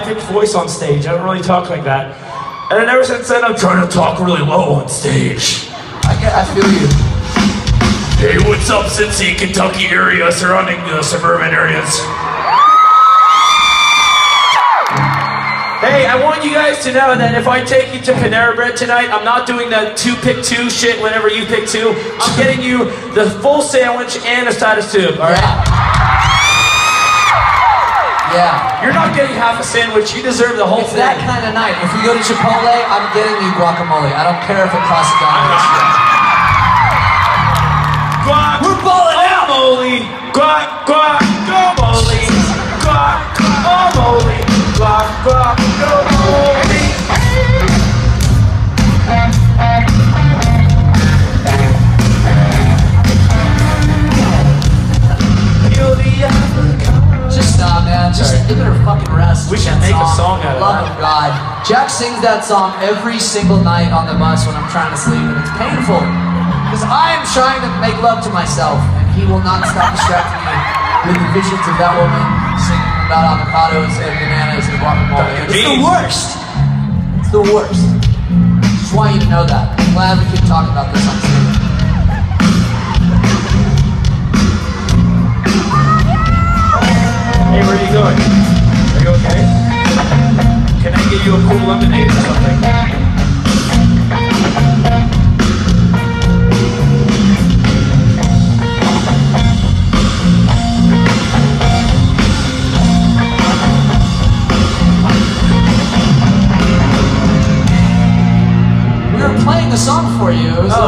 thick voice on stage. I don't really talk like that. And then ever since then, I'm trying to talk really low on stage. I, I feel you. Hey, what's up, Cincy, Kentucky area, surrounding the suburban areas? Hey, I want you guys to know that if I take you to Panera Bread tonight, I'm not doing the two pick two shit whenever you pick two. I'm getting you the full sandwich and a side of soup, alright? Yeah. You're not getting half a sandwich, you deserve the whole It's thing. that kind of night. If we go to Chipotle, I'm getting you guacamole. I don't care if it costs a dollar. Give it a fucking rest. We should make a song out of Love that. of God. Jack sings that song every single night on the bus when I'm trying to sleep, and it's painful because I am trying to make love to myself, and he will not stop distracting me with the visions of that woman singing about avocados and bananas and guacamole. And It's the worst. It's the worst. I Just want you to know that. I'm glad we can talk about this on stage. doing? Are you okay? Can I get you a cool lemonade or something? We're playing a song for you.